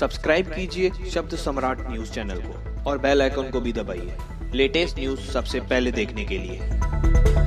Subscribe कीजिए शब्द सम्राट news channel को और बेल आइकन को भी दबाइए। लेटेस्ट न्यूज़ सबसे पहले देखने के लिए।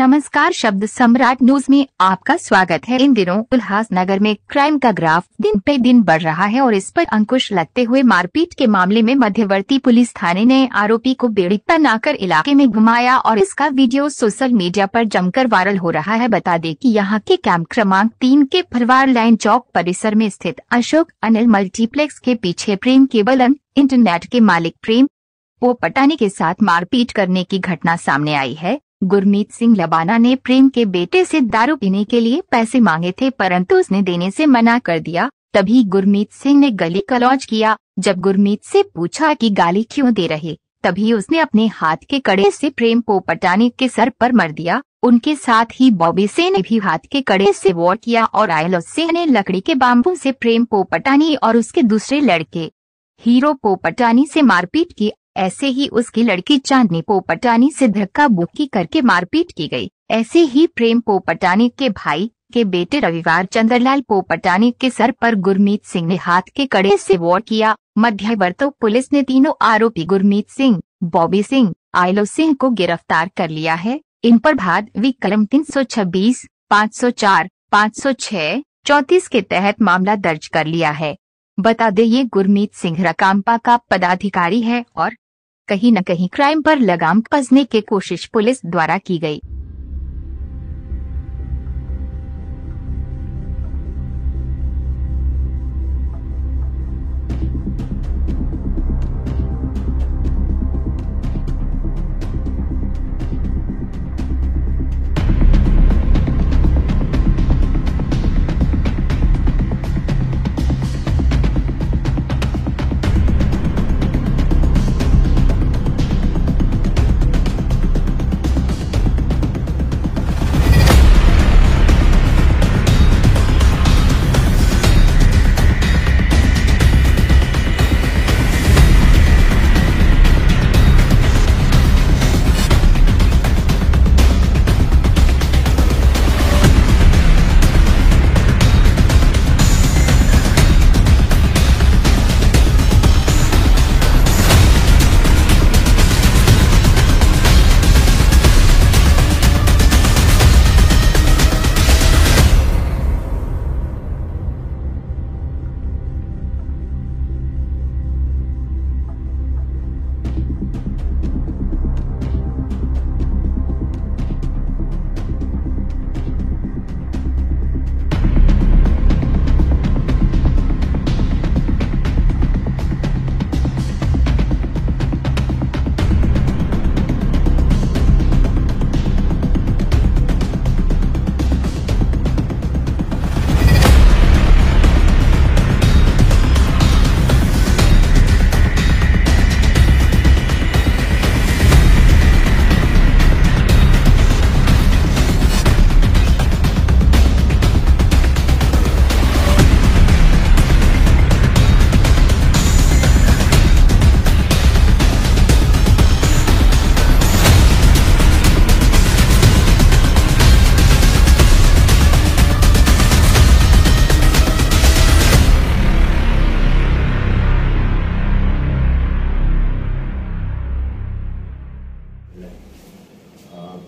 नमस्कार शब्द सम्राट न्यूज़ में आपका स्वागत है। इन दिनों उल्लासनगर में क्राइम का ग्राफ दिन पे दिन बढ़ रहा है और इस पर अंकुश लगते हुए मारपीट के मामले में मध्यवर्ती पुलिस थाने ने आरोपी को बेड़ी बनाकर इलाके में घुमाया और इसका वीडियो सोशल मीडिया पर जमकर वायरल हो रहा है। बता दें कि यहाँ के कैंप क्रमांक तीन के फरवार लाइन चौक परिसर में स्थित अशोक अनिल मल्टीप्लेक्स के पीछे प्रेम केबल इंटरनेट के मालिक प्रेम वो पटाने के साथ मारपीट करने की घटना सामने आई है। गुरमीत सिंह लबाना ने प्रेम के बेटे से दारू पीने के लिए पैसे मांगे थे, परंतु उसने देने से मना कर दिया। तभी गुरमीत सिंह ने गली कलौज किया। जब गुरमीत से पूछा कि गाली क्यों दे रहे, तभी उसने अपने हाथ के कड़े से प्रेम पोपटानी के सर पर मर दिया। उनके साथ ही बॉबी सिंह ने भी हाथ के कड़े से वॉर किया और आयलो सिंह ने लकड़ी के बाम्बू से प्रेम पोपटानी और उसके दूसरे लड़के हीरो पोपटानी से मारपीट की ऐसे ही उसकी लड़की चांदनी पोपटानी से धक्का बुक्की करके मारपीट की गई। ऐसे ही प्रेम पोपटानी के भाई के बेटे रविवार चंद्रलाल पोपटानी के सर पर गुरमीत सिंह ने हाथ के कड़े से वॉर किया। मध्यवर्तो पुलिस ने तीनों आरोपी गुरमीत सिंह, बॉबी सिंह, आयलो सिंह को गिरफ़्तार कर लिया है। इन पर भाद विक्रम तीन सौ छब्बीस, पाँच सौ चार, पाँच सौ छह, चौतीस के तहत मामला दर्ज कर लिया है। बता दे ये गुरमीत सिंह रकाम्पा का पदाधिकारी है और कहीं न कहीं क्राइम पर लगाम कसने की कोशिश पुलिस द्वारा की गई।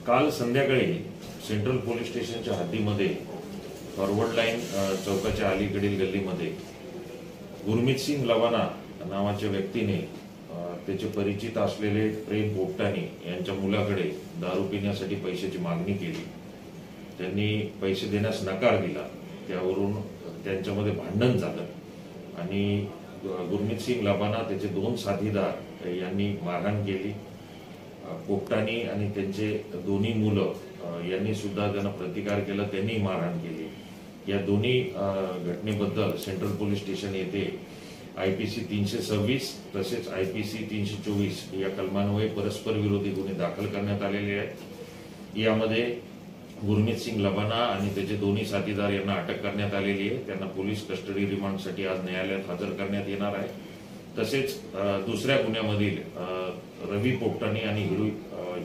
काल संध्याकाळी सेंट्रल पोलीस स्टेशनच्या हद्दीमध्ये फॉरवर्ड लाईन चौकाच्या अलीकडील गल्लीमध्ये गुरमीत सिंग लवाना नावाच्या व्यक्तीने त्याचे परिचित असलेले प्रेम पोपटानी यांच्या मुलाकडे दारू पिण्यासाठी पैशाची मागणी केली. त्यांनी पैसे देण्यास नकार दिला. त्यावरून त्यांच्यामध्ये भांडण झालं आणि अ, गुरमीत सिंग लबाना त्याचे दोन साथीदार यांनी मारहाण केली. पोपटानी आणि त्यांचे दोन्ही मुलं यांनी सुद्धा त्यांना प्रतिकार केला त्यांनी मारहाण केली. या दोन्ही घटनेबद्दल सेंट्रल पोलीस स्टेशन येथे आयपीसी तीनशे सव्वीस तसेच आयपीसी तीनशे चोवीस या कलमांमुळे परस्पर विरोधी गुन्हे दाखल करण्यात आलेले आहेत. यामध्ये गुरमीत सिंग लबाना आणि त्याचे दोन्ही साथीदार यांना अटक करण्यात आलेली आहे. त्यांना पोलीस कस्टडी रिमांडसाठी आज न्यायालयात हजर करण्यात येणार आहे. तसेच दुसऱ्या गुन्ह्यामधील रवी पोपटानी आणि हिरू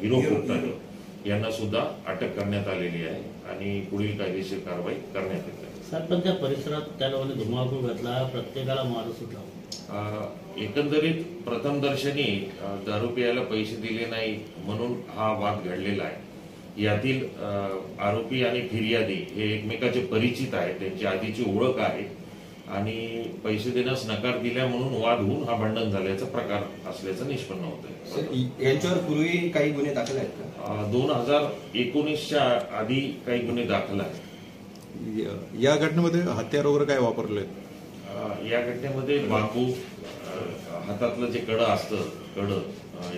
हिरो पोपटाने यांना सुद्धा अटक करण्यात आलेली आहे आणि पुढील कायदेशीर कारवाई करण्यात येत आहे. सर पण त्या परिसरात त्या लोकांनी धुमाकूळ घातला प्रत्येकाला मार सुटला. अ, एकंदरीत प्रथम दर्शनी अ, दारू प्यायला पैसे दिले नाही म्हणून हा वाद घडलेला आहे. यातील आरोपी आणि फिर्यादी हे एकमेकाचे परिचित आहेत त्यांची आधीची ओळख आहे. आणि पैसे देण्यास नकार दिल्या म्हणून वाद होऊन हा भांडण झाल्याचा प्रकार असल्याचं निष्पन्न होत यांच्यावर पूर्वी काही गुन्हे दाखल आहेत का? दोन हजार एकोणीसच्या आधी काही गुन्हे दाखल आहेत. या- घटनेमध्ये हत्यार वगैरे काय वापरले? या घटनेमध्ये बांबू हातातलं जे कडं असतं कडं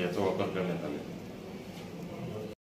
याचा वापर करण्यात आला.